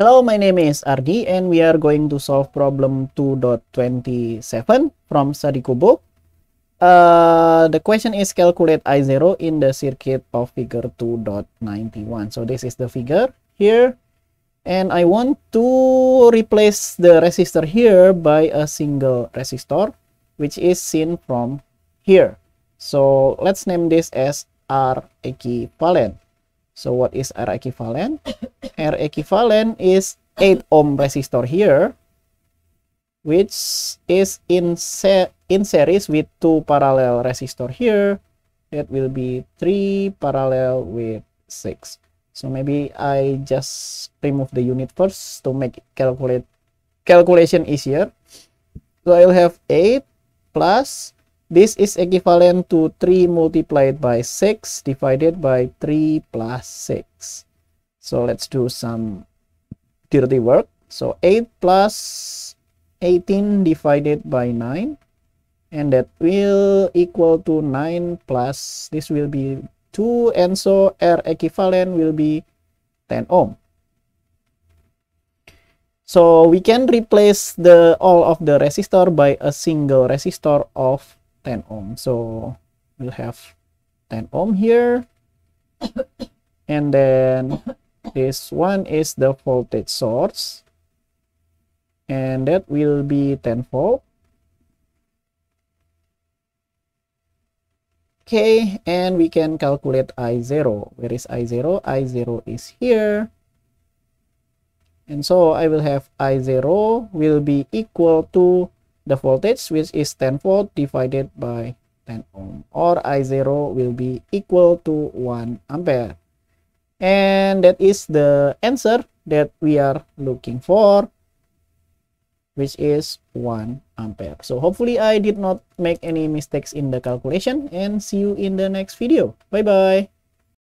Hello, my name is Ardi and we are going to solve problem 2.27 from Sadiku book. Uh, the question is calculate I0 in the circuit of figure 2.91. So this is the figure here. And I want to replace the resistor here by a single resistor, which is seen from here. So let's name this as R equivalent. So what is R equivalent? R equivalent is 8 ohm resistor here, which is in, in series with two parallel resistor here. That will be 3 parallel with 6. So maybe I just remove the unit first to make calculate calculation easier. So I'll have 8 plus this is equivalent to 3 multiplied by 6 divided by 3 plus 6. So let's do some dirty work. So 8 plus 18 divided by 9. And that will equal to 9 plus, this will be 2. And so R equivalent will be 10 ohm. So we can replace the all of the resistor by a single resistor of 10 ohm so we'll have 10 ohm here and then this one is the voltage source and that will be 10 volt okay and we can calculate i0 where is i0 i0 is here. And so i will have i0 will be equal to the voltage which is 10 volt divided by 10 ohm. Or I0 will be equal to 1 ampere and that is the answer that we are looking for which is 1 ampere. So hopefully I did not make any mistakes in the calculation and see you in the next video. Bye bye